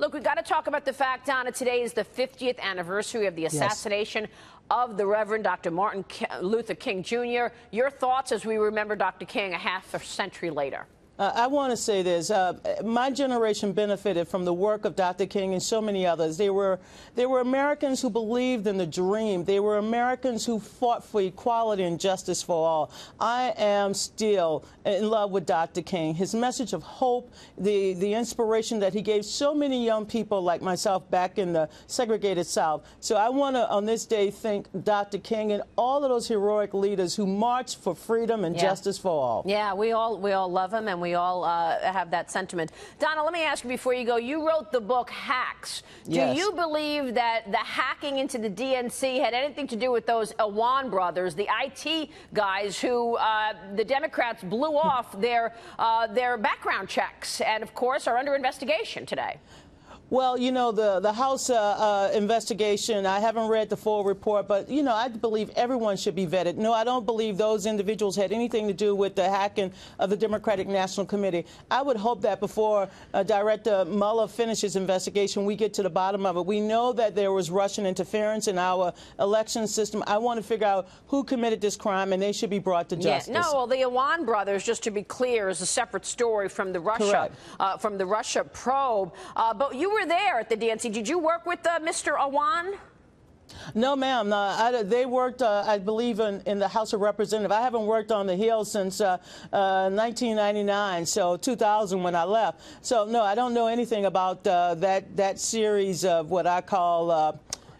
Look, we've got to talk about the fact, Donna, today is the 50th anniversary of the assassination yes. of the Reverend Dr. Martin Luther King Jr. Your thoughts as we remember Dr. King a half a century later? Uh, I want to say this. Uh, my generation benefited from the work of Dr. King and so many others. They were, they were Americans who believed in the dream. They were Americans who fought for equality and justice for all. I am still in love with Dr. King. His message of hope, the, the inspiration that he gave so many young people like myself back in the segregated South. So I want to, on this day, thank Dr. King and all of those heroic leaders who marched for freedom and yeah. justice for all. Yeah, we all, we all love him and we we all uh, have that sentiment. Donna, let me ask you before you go. You wrote the book Hacks. Do yes. you believe that the hacking into the DNC had anything to do with those Awan brothers, the IT guys who uh, the Democrats blew off their uh, their background checks and, of course, are under investigation today? Well, you know, the, the House uh, uh, investigation, I haven't read the full report, but, you know, I believe everyone should be vetted. No, I don't believe those individuals had anything to do with the hacking of the Democratic National Committee. I would hope that before uh, Director Mueller finishes investigation, we get to the bottom of it. We know that there was Russian interference in our election system. I want to figure out who committed this crime, and they should be brought to justice. Yeah. No, well, the Awan brothers, just to be clear, is a separate story from the Russia, uh, from the Russia probe. Uh, but you were were there at the DNC. Did you work with uh, Mr. Awan? No, ma'am. Uh, they worked, uh, I believe, in, in, the House of Representatives. I haven't worked on the Hill since 1999, uh, uh, so 2000 when I left. So, no, I don't know anything about uh, that that series of what I call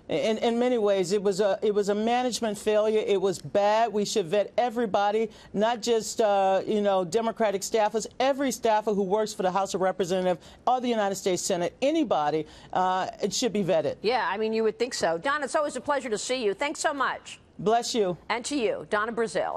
in, in many ways, it was a it was a management failure. It was bad. We should vet everybody, not just uh, you know Democratic staffers. Every staffer who works for the House of Representatives or the United States Senate, anybody, uh, it should be vetted. Yeah, I mean, you would think so. Don, it's always a pleasure to see you. Thanks so much. Bless you. And to you, Donna Brazile.